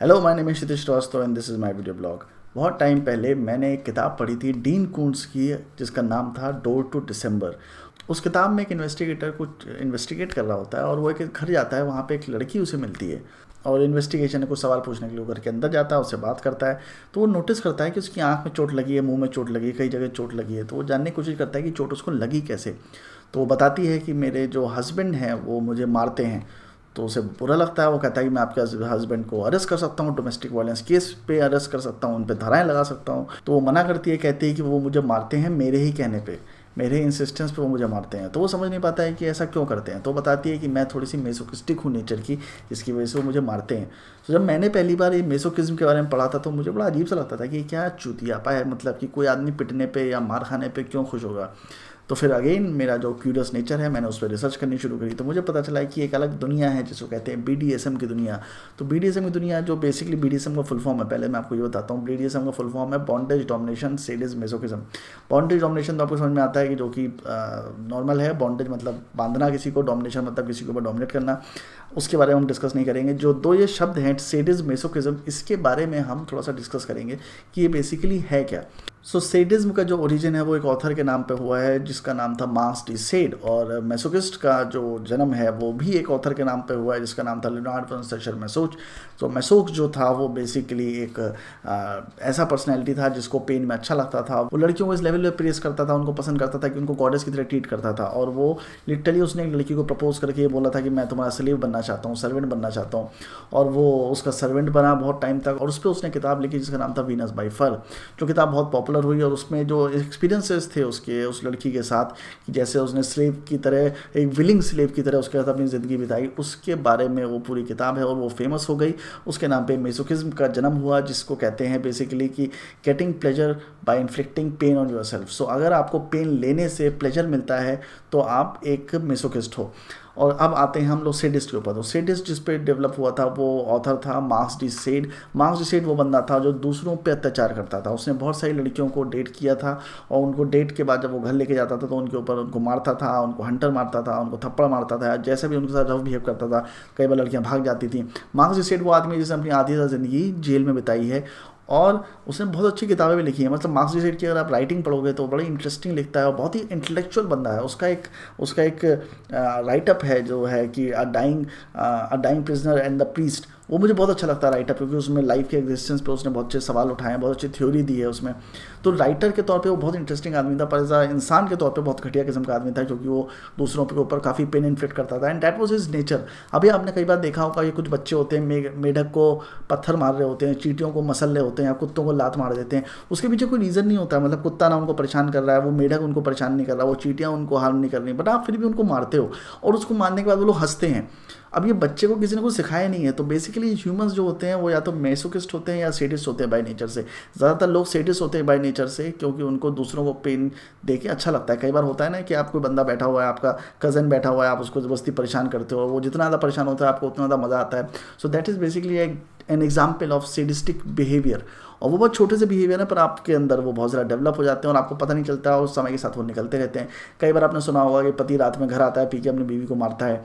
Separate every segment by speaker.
Speaker 1: Hello my name is Kshitish Srivastava and this is my video blog बहुत time पहले मैंने एक किताब पढ़ी थी डीन कूंस की, जिसका नाम था डोर टू डिसम्बर उस किताब में एक इन्वेस्टिगेटर कुछ इन्वेस्टिगेट कर रहा होता है और वो एक घर जाता है, वहाँ पे एक लड़की उसे मिलती है और इन्वेस्टिगेशन कुछ सवाल पूछने के लिए घर के अंदर जाता है उससे बात करता है। तो वो नोटिस करता है कि उसकी आँख में चोट लगी है, मुँह में चोट लगी है, कई जगह चोट लगी है। तो वो जानने की कोशिश करता है कि चोट उसको लगी कैसे। तो वो बताती है कि मेरे जो हस्बैंड हैं, वो मुझे मारते हैं। तो उसे बुरा लगता है, वो कहता है कि मैं आपके हस्बैंड को अरेस्ट कर सकता हूँ डोमेस्टिक वायलेंस केस पे अरेस्ट कर सकता हूँ उन पर धाराएँ लगा सकता हूँ। तो वो मना करती है, कहती है कि वो मुझे मारते हैं मेरे ही कहने पे, मेरे इंसिस्टेंस पे वो मुझे मारते हैं। तो वो समझ नहीं पाता है कि ऐसा क्यों करते हैं। तो बताती है कि मैं थोड़ी सी मेसोकिस्टिक हूँ नेचर की, जिसकी वजह से वो मुझे मारते हैं। तो जब मैंने पहली बार ये मेसोकिज्म के बारे में पढ़ा था तो मुझे बड़ा अजीब सा लगता था कि क्या चूतियापा है? मतलब कि कोई आदमी पिटने पर या मार खाने पर क्यों खुश होगा? तो फिर अगेन मेरा जो क्यूरियस नेचर है, मैंने उस पर रिसर्च करनी शुरू करी। तो मुझे पता चला कि एक अलग दुनिया है, जिसको कहते हैं बीडीएसएम की दुनिया। तो बीडीएसएम की दुनिया जो बेसिकली बीडीएसएम का फुल फॉर्म है, पहले मैं आपको ये बताता हूँ। BDSM का फुल फॉर्म है bondage domination sadism masochism bondage domination तो आपको समझ में आता है कि जो कि नॉर्मल है। बॉन्डेज मतलब बांधना किसी को डोमिनेशन मतलब किसी के ऊपर डोमिनेट करना। उसके बारे में हम डिस्कस नहीं करेंगे। जो दो ये शब्द हैं सेडिज मेसोकिज्म इसके बारे में हम थोड़ा सा डिस्कस करेंगे कि ये बेसिकली है क्या। सो सेडिज्म का जो ओरिजिन है वो एक ऑथर के नाम पे हुआ है जिसका नाम था मार्क्स डी सेड और मैसोकिस्ट का जो जन्म है वो भी एक ऑथर के नाम पे हुआ है जिसका नाम था लिनार्ड फ्रांसेशर मैसोच तो मैसोक जो था वो बेसिकली एक आ, ऐसा पर्सनैलिटी था जिसको पेन में अच्छा लगता था। वो लड़कियों को इस लेवल पे प्रेस करता था उनको पसंद करता था कि उनको गॉडेस की तरह ट्रीट करता था और वो लिटरली उसने एक लड़की को प्रपोज करके ये बोला था कि मैं तुम्हारा स्लीव बनना चाहता हूँ सर्वेंट बनना चाहता हूँ। और वो उसका सर्वेंट बना बहुत टाइम तक और उस पर उसने किताब लिखी जिसका नाम था वीनस बाई फर जो किताब बहुत पॉपुलर पॉपुलर हुई और उसमें जो एक्सपीरियंसेस थे उसके, उस लड़की के साथ, कि जैसे उसने स्लेव की तरह, एक विलिंग स्लेव की तरह उसके साथ अपनी ज़िंदगी बिताई, उसके बारे में वो पूरी किताब है और वो फ़ेमस हो गई। उसके नाम पे मेसोकिज्म का जन्म हुआ, जिसको कहते हैं बेसिकली कि getting pleasure by inflicting pain on yourself so अगर आपको पेन लेने से प्लेजर मिलता है तो आप एक मेसोकिस्ट हो। और अब आते हैं हम लोग सेडिस्ट के ऊपर। तो सेडिस्ट जिस पे डेवलप हुआ था, वो ऑथर था Marquis de Sade Marquis de Sade वो बंदा था जो दूसरों पे अत्याचार करता था। उसने बहुत सारी लड़कियों को डेट किया था और उनको डेट के बाद जब वो घर लेके जाता था तो उनके ऊपर उनको मारता था, उनको हंटर मारता था, उनको थप्पड़ मारता था, जैसे भी उनके साथ रफ बिहेव करता था, कई बार लड़कियाँ भाग जाती थी। मार्क्स डी सेड वो आदमी जिसने अपनी आधी ज़िंदगी जेल में बिताई है और उसने बहुत अच्छी किताबें भी लिखी हैं। मतलब मार्क्स डिसाइड की अगर आप राइटिंग पढ़ोगे तो बड़ी इंटरेस्टिंग लिखता है और बहुत ही इंटेलेक्चुअल बंदा है। उसका एक उसका एक राइटअप है जो है कि a dying a dying prisoner and the priest वो मुझे बहुत अच्छा लगता है राइटर क्योंकि उसमें लाइफ के एग्जिस्टेंस पे उसने बहुत अच्छे सवाल उठाए हैं, बहुत अच्छी थ्योरी दी है उसमें। तो राइटर के तौर पे वो बहुत इंटरेस्टिंग आदमी था, पर एज इंसान के तौर पे बहुत घटिया किस्म का आदमी था, क्योंकि वो दूसरों के ऊपर काफ़ी पेन इन्फ्लिक्ट करता था। And that was his nature अभी आपने कई बार देखा होगा कि कुछ बच्चे होते हैं मेढक को पत्थर मार रहे होते हैं, चीटियों को मसल रहे होते हैं या कुत्तों को लात मार देते हैं। उसके पीछे कोई रीज़न नहीं होता मतलब कुत्ता ना उनको परेशान कर रहा है, वो मेढक उनको परेशान नहीं कर रहा, वो चीटियाँ उनको हार्म नहीं कर रही, बट आप फिर भी उनको मारते हो, और उसको मारने के बाद वो लोग हँसते हैं। अब ये बच्चे को किसी ने कुछ सिखाया नहीं है तो बेसिकली ह्यूमंस जो होते हैं, वो या तो मेसोकिस्ट होते हैं या सेडिस्ट होते हैं बाय नेचर से। ज़्यादातर लोग सेडिस्ट होते हैं बाय नेचर से, क्योंकि उनको दूसरों को पेन दे के अच्छा लगता है। कई बार होता है ना कि आप कोई बंदा बैठा हुआ है, आपका कज़न बैठा हुआ है, आप उसको ज़बरदस्ती परेशान करते हो, वो जितना ज़्यादा परेशान होता है, आपको उतना ज़्यादा मज़ा आता है। So that is basically an example of sadistic behaviour और वो बहुत छोटे से बिहेवियर है पर आपके अंदर वो बहुत ज़्यादा डेवलप हो जाते हैं और आपको पता नहीं चलता है और समय के साथ वो निकलते रहते हैं। कई बार आपने सुना होगा कि पति रात में घर आता है, पी के अपनी बीवी को मारता है।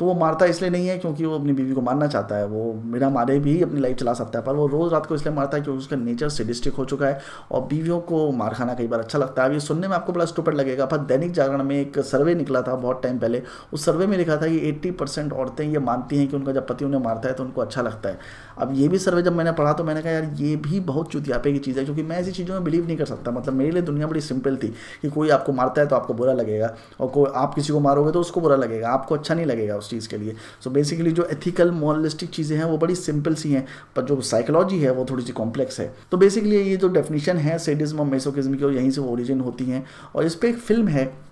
Speaker 1: तो वो मारता इसलिए नहीं है क्योंकि वो अपनी बीवी को मारना चाहता है। वो मेरा मारे भी अपनी लाइफ चला सकता है, पर वो रोज़ रात को इसलिए मारता है क्योंकि उसका नेचर सिडिस्टिक हो चुका है और बीवियों को मार खाना कई बार अच्छा लगता है। अब ये सुनने में आपको बड़ा स्टूपेड लगेगा, पर दैनिक जागरण में एक सर्वे निकला था बहुत टाइम पहले। उस सर्वे में लिखा था कि एट्टी औरतें ये मानती हैं कि उनका जब पति उन्हें मारता है तो उनको अच्छा लगता है। अब ये भी सर्वे जब मैंने पढ़ा तो मैंने कहा, यार, ये भी बहुत चुतियापे की चीज़ है, क्योंकि मैं ऐसी चीज़ों में बिलीव नहीं कर सकता। मतलब मेरे लिए दुनिया बड़ी सिंपल थी कि कोई आपको मारता है तो आपको बुरा लगेगा और कोई आप किसी को मारोगे तो उसको बुरा लगेगा, आपको अच्छा नहीं लगेगा उस चीज़ के लिए। सो सो बेसिकली जो एथिकल मॉरलिस्टिक चीज़ें हैं, वो बड़ी सिंपल सी हैं, पर जो साइकोलॉजी है, वो थोड़ी सी कॉम्प्लेक्स है। तो बेसिकली ये जो डेफिनेशन है सेडिज्म और मेसोकिज्म की, और यहीं से ओरिजिन होती हैं। और इस पर एक फ़िल्म है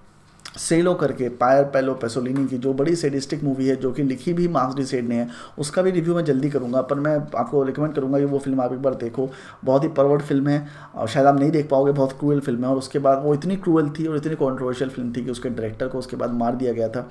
Speaker 1: सेलो करके पायर पेलो पेसोलिनी की, जो बड़ी सेडिस्टिक मूवी है, जो कि लिखी भी मार्क्स डी सेड ने है। उसका भी रिव्यू मैं जल्दी करूँगा, पर मैं आपको रिकमेंड करूँगा कि वो फ़िल्म आप एक बार देखो। बहुत ही परवर्ड फ़िल्म है, और शायद आप नहीं देख पाओगे, बहुत क्रूअल फ़िल्म है। और उसके बाद वो इतनी क्रूअल थी, और इतनी कॉन्ट्रोवर्शियल फ़िल्म थी कि उसके डायरेक्टर को उसके बाद मार दिया गया था।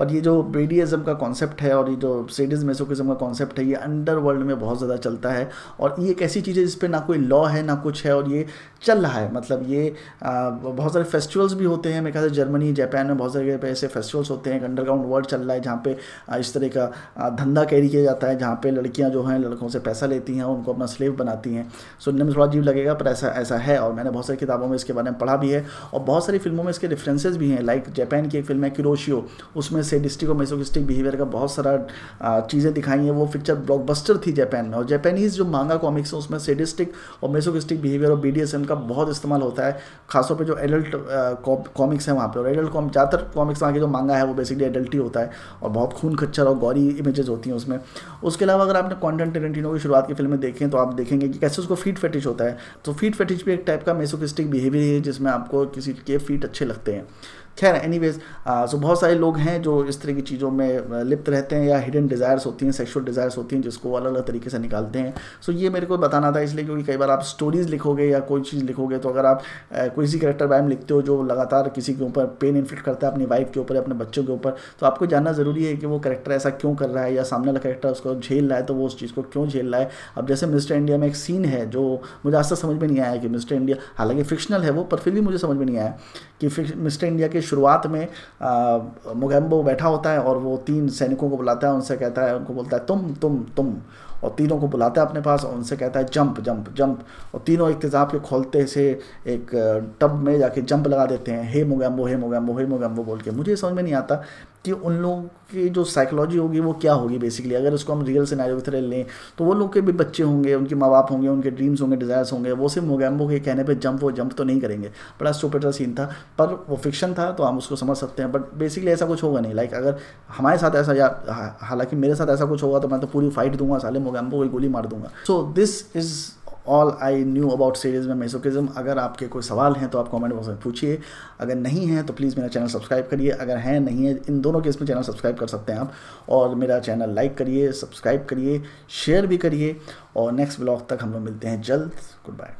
Speaker 1: पर ये जो बेडियज़म का कॉन्सेप्ट है और ये जो सेडिज मेसोकिज्म का कॉन्सेप्ट है ये अंडर वर्ल्ड में बहुत ज़्यादा चलता है और ये एक ऐसी चीज़ है जिस पर ना कोई लॉ है ना कुछ है और ये चल रहा है। मतलब ये आ, बहुत सारे फेस्टिवल्स भी होते हैं। मेरे ख्याल से जर्मनी जापान में बहुत सारे ऐसे फेस्टिवल्स होते हैं। एक अंडरग्राउंड वर्ल्ड चल रहा है जहाँ पे इस तरह का धंधा कैरी किया जाता है जहाँ पे लड़कियाँ जो हैं लड़कों से पैसा लेती हैं उनको अपना स्लेव बनाती हैं। सुनने में थोड़ा अजीब लगेगा पर ऐसा ऐसा है और मैंने बहुत सारी किताबों में इसके बारे में पढ़ा भी है और बहुत सारी फ़िल्मों में इसके रेफरेंसेज भी हैं। लाइक जापान की एक फ़िल्म है किरोशियो उसमें सेडिस्टिक और मेसोकिस्टिक बिहेवियर का बहुत सारा चीज़ें दिखाई हैं। वो पिक्चर ब्लॉकबस्टर थी जापान में। और जापानीज़ जो मांगा कॉमिक्स हैं, उसमें सेडिस्टिक और मेसोकिस्टिक बिहेवियर और बीडीएसएम का बहुत इस्तेमाल होता है, खासतौर पर जो एडल्ट कॉमिक्स हैं वहाँ पर और एडल्ट कॉम ज़्यादातर कॉमिक्स वहाँ के जो मांगा है, वो बेसिकली एडल्ट ही होता है और बहुत खून खच्चर और गौरी इमेजेस होती हैं उसमें। उसके अलावा अगर आपने कॉन्टेंट टेरेंटिनो की शुरुआत की फ़िल्में देखें तो आप देखेंगे कि कैसे उसको फीट फेटिश होता है। तो फीट फेटिश भी एक टाइप का मेसोकिस्टिक बिहेवियर है जिसमें आपको किसी के फीट अच्छे लगते हैं। खैर एनी वेज सो बहुत सारे लोग हैं जो इस तरह की चीज़ों में लिप्त रहते हैं या हिडन डिज़ायर्स होती हैं सेक्शुअल डिज़ायर्स होती हैं, जिसको अलग अलग तरीके से निकालते हैं। सो so ये मेरे को बताना था इसलिए क्योंकि कई बार आप स्टोरीज़ लिखोगे या कोई चीज़ लिखोगे तो अगर आप कोई सी करेक्टर बारे में लिखते हो जो लगातार किसी के ऊपर पेन इन्फ्लिक्ट करता है अपनी वाइफ के ऊपर अपने बच्चों के ऊपर तो आपको जानना ज़रूरी है कि वो करेक्टर ऐसा क्यों कर रहा है या सामने वाला करेक्टर उसको झेल रहा है तो वो उस चीज़ को क्यों झेल रहा है। अब जैसे मिस्टर इंडिया में एक सीन है जो मुझे आज तक समझ में नहीं आया कि मिस्टर इंडिया, हालाँकि फिक्शनल है वो, पर फिर भी मुझे समझ में नहीं आया कि मिस्टर इंडिया की शुरुआत में मोगैम्बो बैठा होता है और वो तीन सैनिकों को बुलाता है, उनसे कहता है, उनको बोलता है, तुम तुम तुम। और तीनों को बुलाता है अपने पास और उनसे कहता है, जंप जंप जंप। और तीनों एक तेजाब के खोलते से एक टब में जाके जंप लगा देते हैं। हे मोगैम्बो हे मोगैम्बो हे मोगैम्बो, बोल के। मुझे समझ में नहीं आता कि उन लोगों की जो साइकोलॉजी होगी वो क्या होगी बेसिकली अगर उसको हम रियल सिनेरियो की तरह लें तो वो लोग के भी बच्चे होंगे, उनके माँ बाप होंगे, उनके ड्रीम्स होंगे डिज़ायर्स होंगे। वो सिर्फ़ मोगैम्बो के कहने पे जंप, वो जंप तो नहीं करेंगे। बड़ा स्टूपिड सीन था। पर वो फिक्शन था तो हम उसको समझ सकते हैं। बट बेसिकली ऐसा कुछ होगा नहीं। लाइक अगर हमारे साथ ऐसा या हालाँकि मेरे साथ ऐसा कुछ होगा तो मैं तो पूरी फाइट दूँगा साले मोगैम्बो को गोली मार दूँगा। So this is all I knew about series में मेसोकिज्म अगर आपके कोई सवाल हैं तो आप कॉमेंट बॉक्स में पूछिए। अगर नहीं है तो प्लीज़ मेरा चैनल सब्सक्राइब करिए। अगर है, नहीं है, इन दोनों केस में चैनल सब्सक्राइब कर सकते हैं आप। और मेरा चैनल लाइक करिए सब्सक्राइब करिए शेयर भी करिए। और नेक्स्ट ब्लॉग तक हम लोग मिलते हैं जल्द। Good bye